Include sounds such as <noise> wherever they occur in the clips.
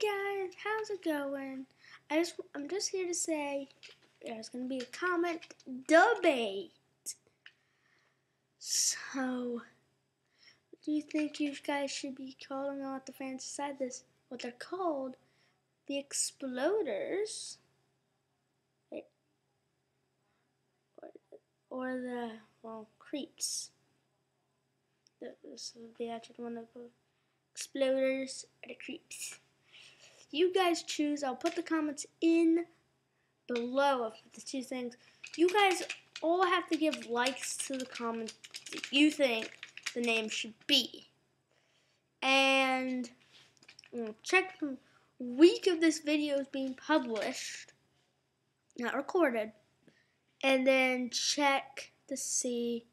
guys, how's it going? I just I'm just here to say there's gonna be a comment debate. So do you think you guys should be calling out the fans decide this? What they're called? The exploders. Or, or the well creeps. This is the actual one of the exploders or the creeps. You guys choose. I'll put the comments in below of the two things. You guys all have to give likes to the comments that you think the name should be. And check the week of this video is being published, not recorded, and then check to see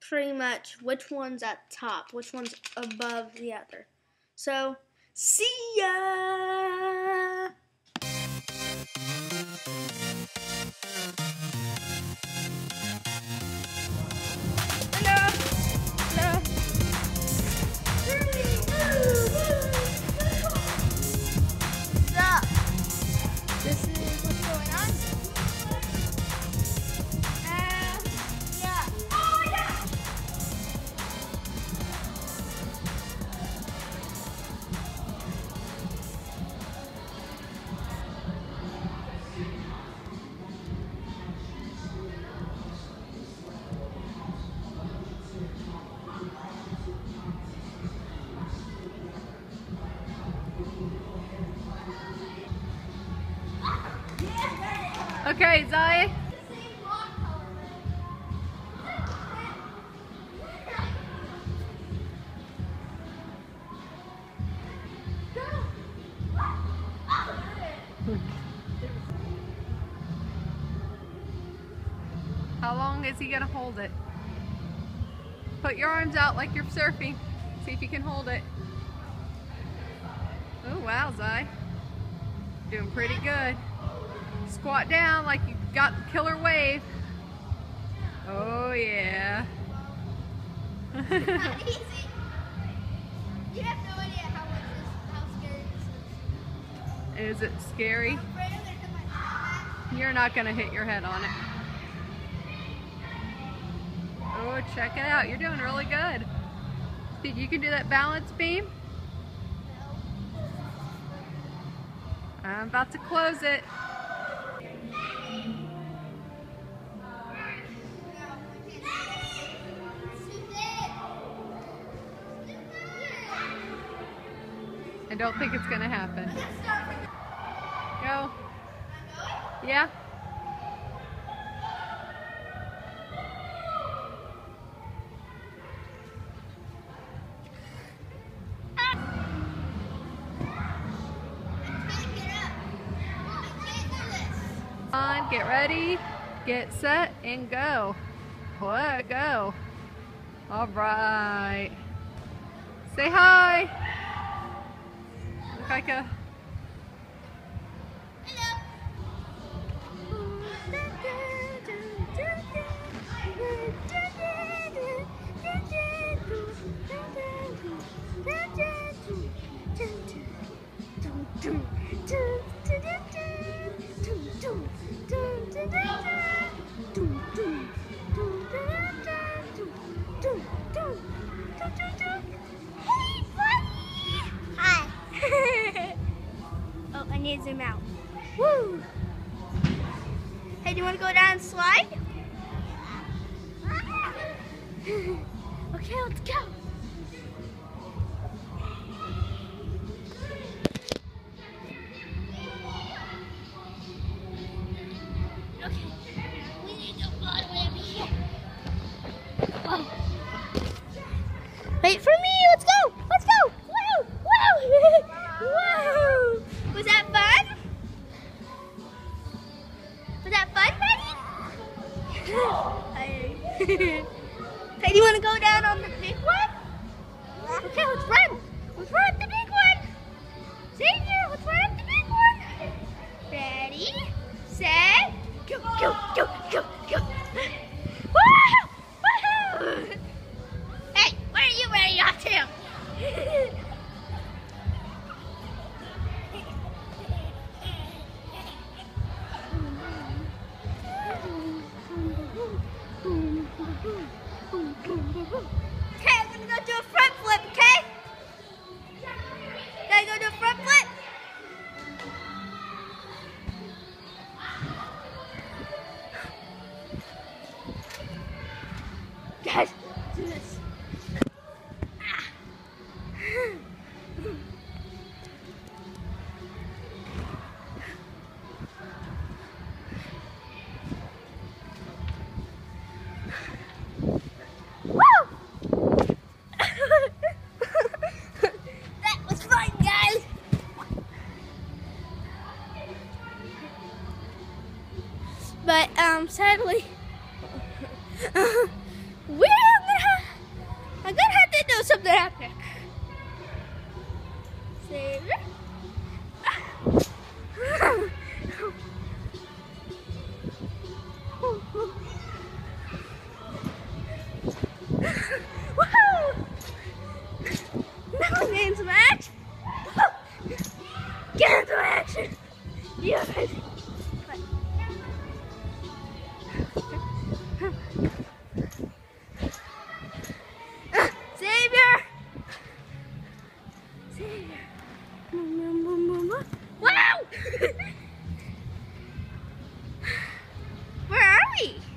pretty much which one's at top, which one's above the other. So, see ya! Okay, Zoe. How long is he gonna hold it? Put your arms out like you're surfing. See if you can hold it. Oh wow, Zai. Doing pretty good. Squat down like you got the killer wave. Oh yeah. Not <laughs> easy. You have no idea how much this, how scary this is. Is it scary? I'm afraid I'm gonna hit my head. You're not gonna hit your head on it. Oh, check it out. You're doing really good. You can do that balance beam? I'm about to close it. I don't think it's gonna happen. Go. Yeah. On, get ready, get set, and go. What? Go. All right. Say hi. Look zoom out. Woo! Hey, do you want to go down and slide? <laughs> okay, let's go. chụp chụp Guys, do this. That was fun, guys. But um, sadly. <laughs> something epic. Woohoo! Now get into action. Get action. Yes. Where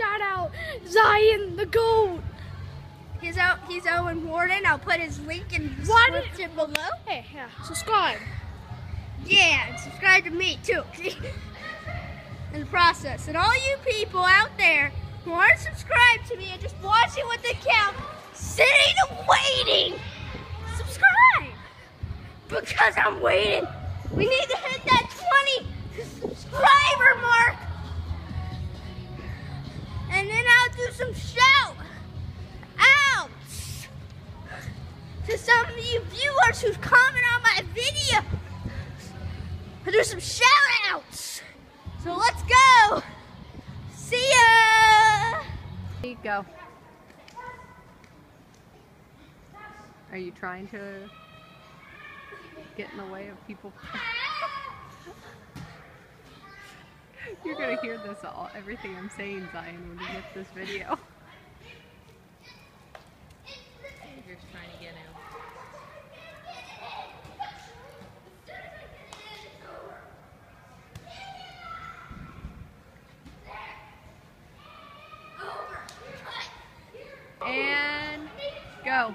shout out. Zion the GOAT. He's out. He's Owen Warden. I'll put his link in the Why description below. Hey, yeah, subscribe. Yeah, and subscribe to me too. <laughs> in the process, and all you people out there who aren't subscribed to me and just watching with the count, sitting and waiting, subscribe because I'm waiting. We need to hit that 20 subscriber mark, do some shout outs to some of you viewers who comment on my video. I'll do some shout outs. So let's go. See ya. There you go. Are you trying to get in the way of people? You're gonna hear this all, everything I'm saying, Zion, when you get this video. <laughs> You're trying to get in. And go.